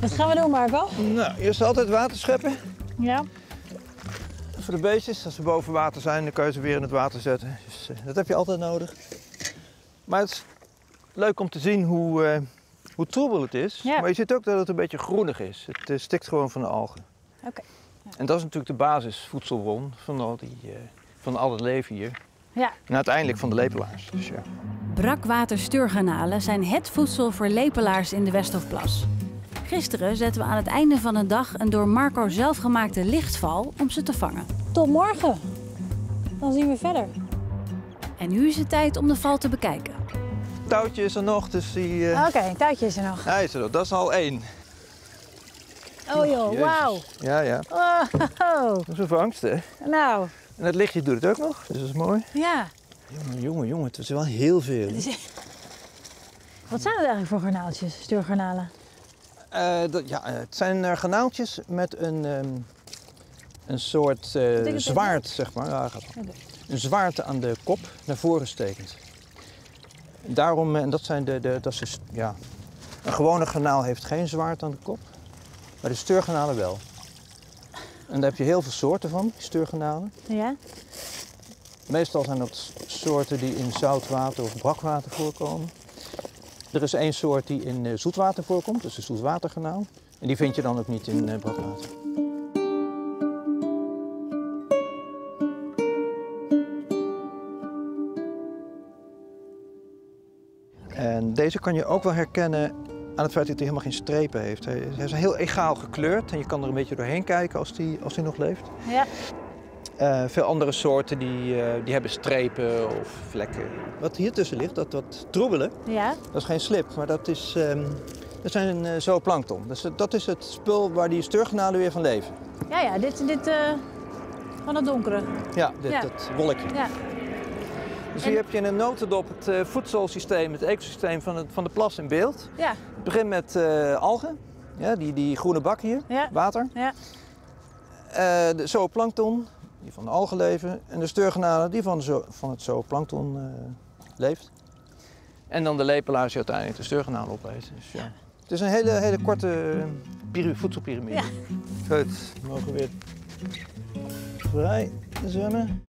Wat gaan we doen, Marco? Nou, eerst altijd water scheppen. Ja. Voor de beestjes, als ze boven water zijn, dan kan je ze weer in het water zetten. Dus eh, dat heb je altijd nodig. Maar het is leuk om te zien hoe, eh, hoe troebel het is. Ja. Maar je ziet ook dat het een beetje groenig is. Het eh, stikt gewoon van de algen. Oké. En dat is natuurlijk de basisvoedselbron van al, die, eh, van al het leven hier. Ja. En uiteindelijk van de lepelaars. Dus ja. Zijn het voedsel voor lepelaars in de Westhoffplas. Gisteren zetten we aan het einde van de dag een door Marco zelf gemaakte lichtval om ze te vangen. Tot morgen. Dan zien we verder. En nu is het tijd om de val te bekijken. Touwtje is er nog, dus die... eh, Oké, een touwtje is er nog. Hij is er nog. Dat is al één. Oh joh, wauw. Ja, ja. Oh, Dat is een vangst, hè. nou, En het lichtje doet het ook nog, dus dat is mooi. ja. Jongen, jongen, jongen, het is wel heel veel. Wat zijn het eigenlijk voor garnaaltjes, stuurgarnalen? Eh, dat, ja, eh, het zijn eh, garnaaltjes met een, ehm, een soort zwaard, zeg maar. Ja, gaat. Een zwaard aan de kop naar voren stekend. Daarom, en dat zijn de, de dat is dus, ja, een gewone garnaal heeft geen zwaard aan de kop, maar de steurgarnalen wel. En daar heb je heel veel soorten van, die steurgarnalen. Ja? Meestal zijn dat soorten die in zoutwater of brakwater voorkomen. Er is één soort die in eh, zoetwater voorkomt, dus de zoetwatergarnaal. En die vind je dan ook niet in eh, brakwater. En deze kan je ook wel herkennen aan het feit dat hij helemaal geen strepen heeft. Hij hij is heel egaal gekleurd en je kan er een beetje doorheen kijken als hij als die nog leeft. Ja. Eh, veel andere soorten die, eh, die hebben strepen of vlekken. Wat hier tussen ligt, dat, dat troebelen, Ja? dat is geen slip, maar dat, is, ehm, dat zijn uh, zooplankton. Dus dat is het spul waar die steurgenalen weer van leven. Ja, ja, dit, dit eh, van het donkere. Ja, dit, Ja. dat wolkje. Ja. Dus En- hier heb je in een notendop het eh, voedselsysteem, het ecosysteem van, het, van de plas in beeld. Ja, Het begint met eh, algen, ja, die, die groene bak hier, Ja. water. ja. Eh, de zooplankton, die van de algen leven. En de steurgenalen, die van, zo, van het zooplankton eh, leeft. En dan de lepelaars die uiteindelijk de steurgenalen opeten. Dus, ja. Het is een hele, hele korte eh, voedselpyramide. Ja. Goed, we mogen weer vrij zwemmen.